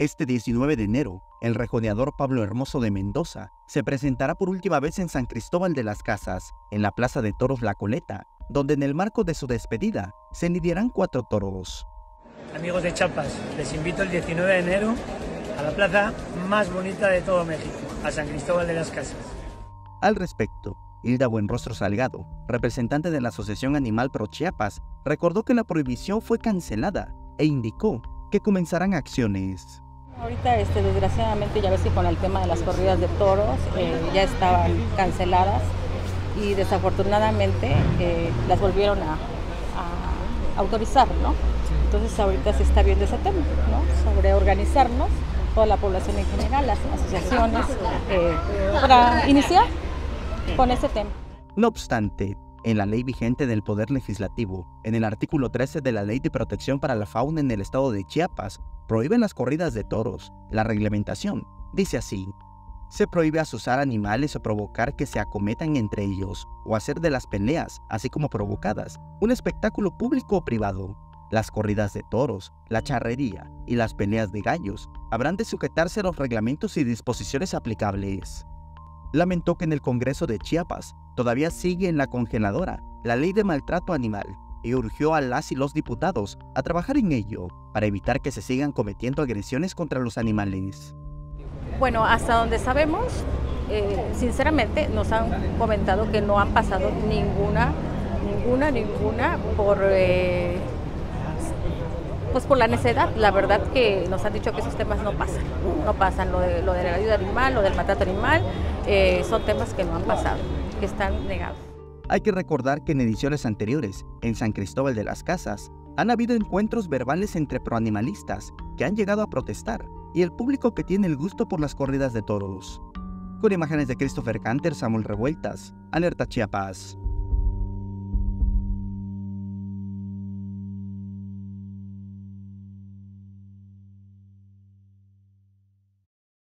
Este 19 de enero, el rejoneador Pablo Hermoso de Mendoza se presentará por última vez en San Cristóbal de las Casas, en la Plaza de Toros La Coleta, donde en el marco de su despedida se lidiarán cuatro toros. Amigos de Chiapas, les invito el 19 de enero a la plaza más bonita de todo México, a San Cristóbal de las Casas. Al respecto, Hilda Buenrostro Salgado, representante de la Asociación Animal Pro Chiapas, recordó que la prohibición fue cancelada e indicó que comenzarán acciones. Ahorita, este, desgraciadamente, ya ves que con el tema de las corridas de toros eh, ya estaban canceladas y desafortunadamente eh, las volvieron a, autorizar, ¿no? Entonces ahorita se está viendo ese tema, ¿no? Sobre organizarnos, toda la población en general, las asociaciones, eh, para iniciar con ese tema. No obstante, en la ley vigente del Poder Legislativo, en el artículo 13 de la Ley de Protección para la Fauna en el estado de Chiapas, prohíben las corridas de toros. La reglamentación dice así. Se prohíbe asusar animales o provocar que se acometan entre ellos, o hacer de las peleas, así como provocadas, un espectáculo público o privado. Las corridas de toros, la charrería y las peleas de gallos habrán de sujetarse a los reglamentos y disposiciones aplicables lamentó que en el Congreso de Chiapas todavía sigue en la congeladora la ley de maltrato animal y urgió a las y los diputados a trabajar en ello para evitar que se sigan cometiendo agresiones contra los animales. Bueno, hasta donde sabemos, eh, sinceramente nos han comentado que no han pasado ninguna, ninguna, ninguna por... Eh, pues por la necedad, la verdad que nos han dicho que esos temas no pasan, no pasan, lo de, lo de la ayuda animal, lo del maltrato animal, eh, son temas que no han pasado, que están negados. Hay que recordar que en ediciones anteriores, en San Cristóbal de las Casas, han habido encuentros verbales entre proanimalistas que han llegado a protestar y el público que tiene el gusto por las corridas de toros. Con imágenes de Christopher Canter, Samuel Revueltas, Alerta Chiapas.